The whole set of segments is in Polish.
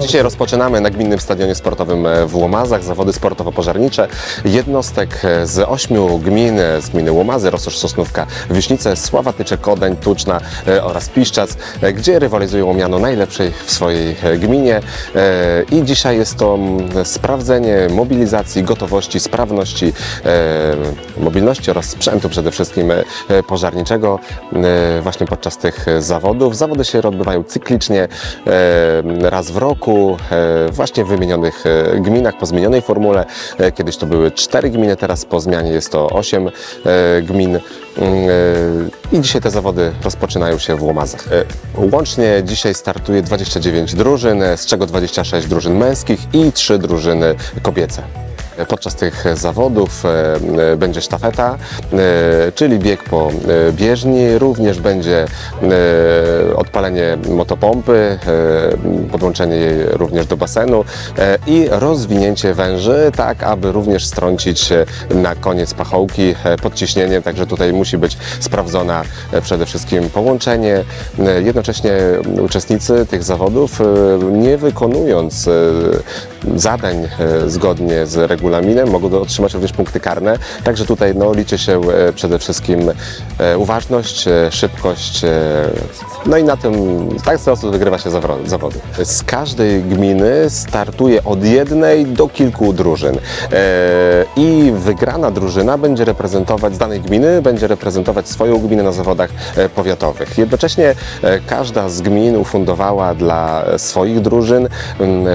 Dzisiaj rozpoczynamy na Gminnym Stadionie Sportowym w Łomazach zawody sportowo-pożarnicze. Jednostek z ośmiu gmin, z gminy Łomazy, Rososz, Sosnówka, Wiśnice, Sławatyczek, Kodeń, Tuczna e, oraz Piszczac, e, gdzie rywalizują o miano najlepszej w swojej e, gminie. E, I dzisiaj jest to mm, sprawdzenie mobilizacji, gotowości, sprawności, e, mobilności oraz sprzętu przede wszystkim e, pożarniczego e, właśnie podczas tych zawodów. Zawody się odbywają cyklicznie, e, raz w roku, e, właśnie w wymienionych e, gminach, po zmienionej formule. E, Kiedyś to były cztery gminy, teraz po zmianie jest to osiem gmin. Mm, I dzisiaj te zawody rozpoczynają się w Łomazach. Łącznie dzisiaj startuje 29 drużyn, z czego 26 drużyn męskich i 3 drużyny kobiece. Podczas tych zawodów e, e, będzie sztafeta, e, czyli bieg po e, bieżni, również będzie e, odpalenie motopompy, e, podłączenie jej również do basenu e, i rozwinięcie węży, tak aby również strącić e, na koniec pachołki e, pod ciśnieniem, także tutaj musi być sprawdzona e, przede wszystkim połączenie. E, Jednocześnie uczestnicy tych zawodów, e, nie wykonując e, zadań e, zgodnie z regulaminem, mogą otrzymać również punkty karne. Także tutaj no, liczy się e, przede wszystkim e, uważność, e, szybkość. No i na tym w tak sposób wygrywa się zawody. Z każdej gminy startuje od jednej do kilku drużyn. I wygrana drużyna będzie reprezentować z danej gminy, będzie reprezentować swoją gminę na zawodach powiatowych. Jednocześnie każda z gmin ufundowała dla swoich drużyn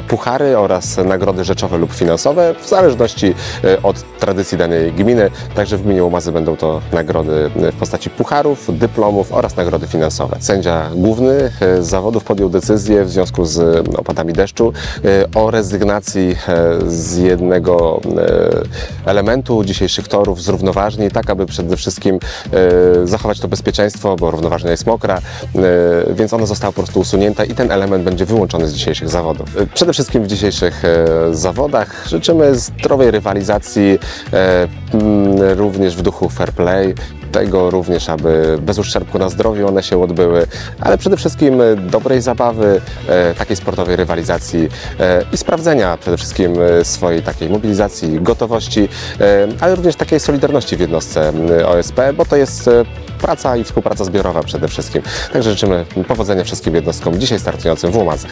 puchary oraz nagrody rzeczowe lub finansowe, w zależności e, od tradycji danej gminy. Także w gminie Łomazy będą to nagrody w postaci pucharów, dyplomów oraz nagrody finansowe. Sędzia główny e, z zawodów podjął decyzję w związku z opadami deszczu e, o rezygnacji e, z jednego e, elementu dzisiejszych torów, z równoważni, tak aby przede wszystkim e, zachować to bezpieczeństwo, bo równoważnia jest mokra, e, więc ona została po prostu usunięta i ten element będzie wyłączony z dzisiejszych zawodów. E, Przede wszystkim w dzisiejszych e, zawodach życzymy zdrowej rywalizacji, e, mm, również w duchu fair play, tego również, aby bez uszczerbku na zdrowiu one się odbyły, ale przede wszystkim dobrej zabawy, e, takiej sportowej rywalizacji e, i sprawdzenia przede wszystkim swojej takiej mobilizacji, gotowości, ale również takiej solidarności w jednostce OSP, bo to jest praca i współpraca zbiorowa przede wszystkim. Także życzymy powodzenia wszystkim jednostkom dzisiaj startującym w Łomazach.